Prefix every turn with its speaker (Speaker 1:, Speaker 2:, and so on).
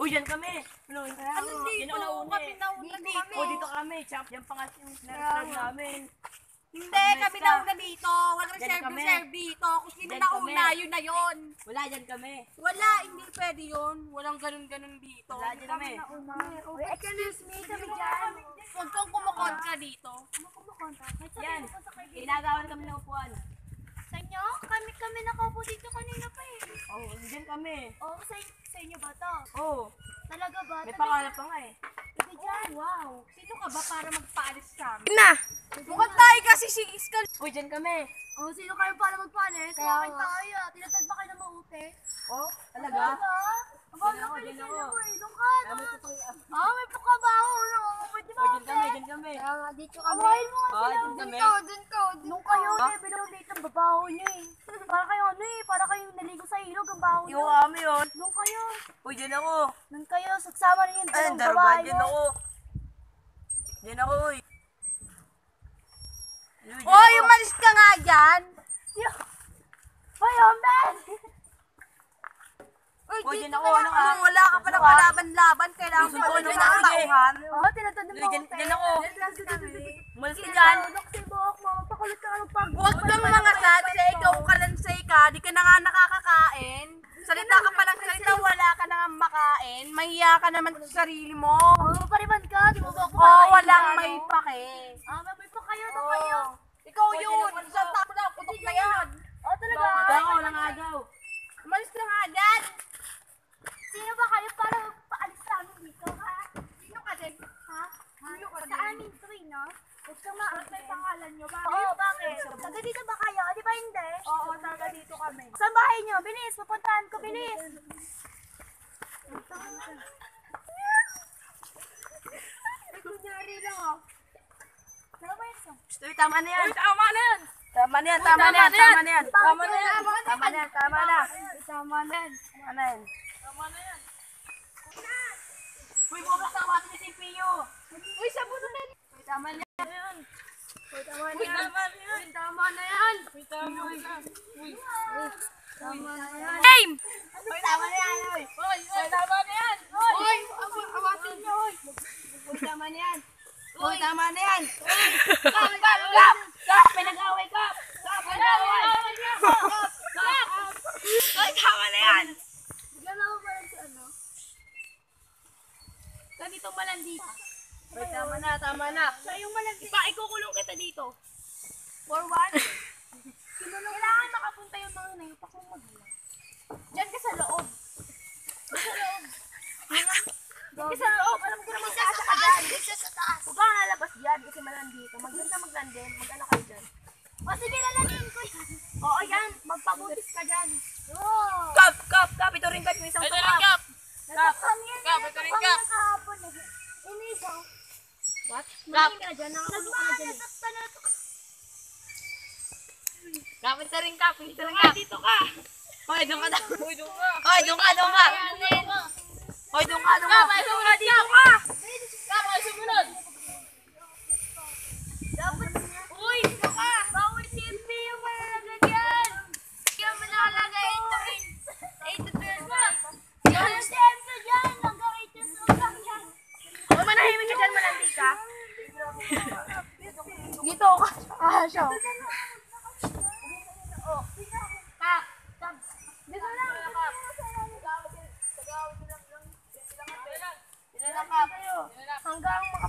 Speaker 1: Uy, yan kami. Ano,
Speaker 2: Ano dito?
Speaker 1: Yan
Speaker 2: Kami nauna
Speaker 1: Dito. O, dito kami. Champ, yan pa nga yung snark namin.
Speaker 2: Hindi, kami nauna dito. Walang reserve
Speaker 1: kami.
Speaker 2: reserve dito. Kung sino nauna, yun na yun.
Speaker 1: Wala, dyan kami.
Speaker 2: Wala, hindi pwede yun. Walang ganun-ganun dito.
Speaker 1: Wala, dyan kami.
Speaker 2: Uy, excuse me, kami dyan. Huwag kang kumukontra dito.
Speaker 1: Yan. Ginagawan kami ng upuan.
Speaker 2: Sa inyo? Kami, kami nakaupo dito kanina pa eh.
Speaker 1: Oh, dyan kami.
Speaker 2: Oo, sa, sa inyo ba to?
Speaker 1: Oh,
Speaker 2: Talaga ba?
Speaker 1: may pangalan pa nga eh.
Speaker 2: Tabi dyan. wow. Sino ka ba para magpaalis sa amin?
Speaker 3: Na!
Speaker 2: Mukhang tayo kasi si Iskal.
Speaker 1: Uy, dyan kami.
Speaker 2: Oh, sino kayo para magpaalis?
Speaker 3: Kaya
Speaker 2: Bakit
Speaker 3: nga.
Speaker 2: tayo? Tinatad ba kayo ng mauti?
Speaker 1: Oh, talaga?
Speaker 2: Ang mga
Speaker 1: ako,
Speaker 2: kilikili
Speaker 1: dyan ako.
Speaker 2: mo eh. Doon ka.
Speaker 1: Ah, may totoo yung-
Speaker 2: Ah, may pagkabaho. No? Pwede ba?
Speaker 1: Oh, dyan kami, dyan kami.
Speaker 3: Kaya nga, dito kami.
Speaker 2: Awayin mo nga
Speaker 1: Ah,
Speaker 2: sila.
Speaker 1: dyan
Speaker 3: ka.
Speaker 2: Kayo, eh, binulate ang babaho niyo eh. Para kayo ano eh, para kayong naligo sa ilog ang baho niyo.
Speaker 1: Yung kami yun.
Speaker 2: Nung kayo,
Speaker 1: Uy, dyan ako.
Speaker 2: nung kayo, sagsama niyo yung dalawang babae
Speaker 1: dyan
Speaker 2: niyo.
Speaker 1: ako. Dyan ako, uy. Uy, dyan
Speaker 2: umalis ka nga dyan. Hoy, Omen! Uy,
Speaker 1: Uy,
Speaker 2: dito
Speaker 1: ako,
Speaker 2: ka
Speaker 1: ano ka?
Speaker 2: Ano, wala ka pa ng
Speaker 1: ka?
Speaker 2: kalaban-laban. Kailangan mo
Speaker 1: ko,
Speaker 2: pa
Speaker 1: ano
Speaker 2: ng
Speaker 1: ka? Sige.
Speaker 2: tauhan. Oo, tinatad ng
Speaker 1: Uy, dyan,
Speaker 2: mga
Speaker 1: dyan ako.
Speaker 2: Umalis
Speaker 1: ka dyan.
Speaker 2: si Bok mo. Pakulit ka ng pag
Speaker 3: Huwag kang mga satse, ikaw
Speaker 2: kalansay ka. Di ka na nga nakakakain. Salita ka pa ng salita, wala ka na nga makain. Mahiya ka naman sa sarili mo. Oo, oh, pariban ka. Di mo ba ako
Speaker 3: Oo, walang may
Speaker 2: pake. Ah, may pa kayo, to
Speaker 3: Oo.
Speaker 2: kayo. Ikaw yun. Sa tapo na, putok na yan. Oo, talaga.
Speaker 1: Agaw, walang agaw.
Speaker 2: Umalis ka nga agad. Sino ba kayo para paalis sa amin dito, ha? Sino ka din? Ha? Sino ka din? Sa amin to, eh, no? Huwag kang maarap may pangalan nyo. Bakit? Oo, bakit? Taga dito ba kayo? Di ba hindi? Oo, taga dito kami. Saan bahay nyo? Bilis, pupuntahan ko, bilis. Kunyari lang, oh.
Speaker 1: Uy, tama na yan.
Speaker 2: Tama na yan.
Speaker 1: Tama na yan, tama na yan, tama na yan.
Speaker 2: Tama na yan.
Speaker 1: Tama na yan, tama na.
Speaker 2: Tama na yan.
Speaker 1: Tama na yan. Uy, bukas na watin si CPU.
Speaker 2: Uy, sabon na
Speaker 1: tama na yan.
Speaker 2: Uy, tama na
Speaker 1: Uy, tama na yan.
Speaker 2: Uy, tama na yan.
Speaker 1: Uy, tama na yan. Uy,
Speaker 2: Tama na yan.
Speaker 3: Game!
Speaker 1: Uy, tama na yan. Uy,
Speaker 2: Uy, uy, tama na yan. Uy,
Speaker 1: Uy,
Speaker 2: awatin niyo, uy.
Speaker 1: Uy, tama na yan. Uy, tama na yan.
Speaker 2: Kap, kap, kap.
Speaker 1: Kap, pinag-away ka. Kap, pinag-away.
Speaker 3: Ay, tama na yan!
Speaker 2: Bigyan ako ba lang si ano? Ganitong malandi
Speaker 1: Uy, tama na, tama na.
Speaker 2: Sa yung malandi.
Speaker 1: Pa, ikukulong kita dito.
Speaker 2: For what? Kailangan makapunta yung mga na yung pakong magla. Diyan ka sa loob. Diyan sa loob. Diyan ka sa loob. Alam ko naman kaasa ka dyan.
Speaker 3: Isa sa taas.
Speaker 2: Huwag kang lalabas dyan kasi malandi ka. Mag ka maglandi. Mag-ano kayo dyan. O sige, lalagyan ko yan. Oo, yan. Magpabutis ka dyan. Oo.
Speaker 1: Kap, kap, kap. Ito rin kap.
Speaker 3: Ito
Speaker 1: to,
Speaker 3: rin, Kap.
Speaker 2: Yan.
Speaker 3: Kap, ito rin, Kap.
Speaker 1: What?
Speaker 2: Kap. ka na dyan. Nakakulong ka na dyan. Nasaktan na ito.
Speaker 3: Kapit na rin, Kap. Dito rin, Kap.
Speaker 2: Dito ka.
Speaker 3: Hoy, doon ka daw. Hoy, doon ka. Hoy, doon ka, doon ka. Hoy, doon ka, doon ka.
Speaker 2: Kap, ay sumunod dito ka. Kap, ay sumunod. Dapat, uy, dito ka. Bawal CMP yung malalagay dyan. Yung malalagay ito, 8 to 12 ba? Yung CMP dyan, hanggang 8 to 12 dyan.
Speaker 1: Huwag manahimik ka ka.
Speaker 2: Dito ka. Ah, siya. Kap. Dito lang, kap. Hanggang